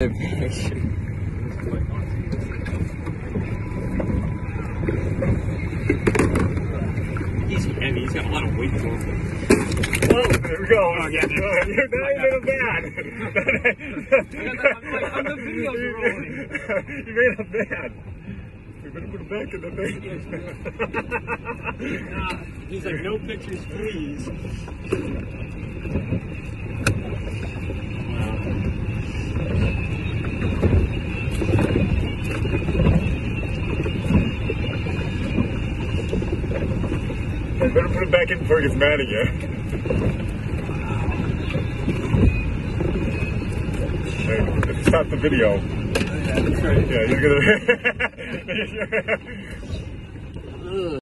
He's heavy. He's got a lot of weight to him. Oh, there we go. Oh, yeah, Oh, you're not even bad. On the video's rolling. you made it bad. We better put it back in the. Uh, he's like, no pictures, please. We better put it back in before it gets mad again. Hey, stop the video. Yeah, that's right. Yeah, you're gonna.